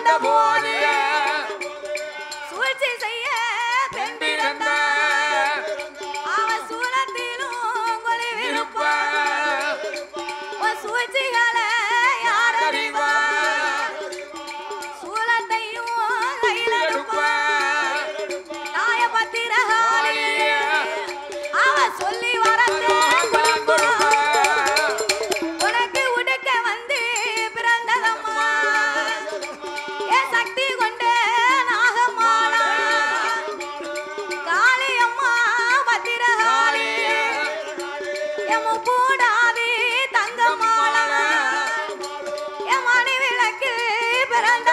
பிறந்த போது சூழ்ச்சி செய்ய பெண் பிறந்த அவ சூழத்திலும் சூழ்ச்சிகளை நேரமும் கூடாது தங்க மாலை என் மணி விளக்கு பிறந்த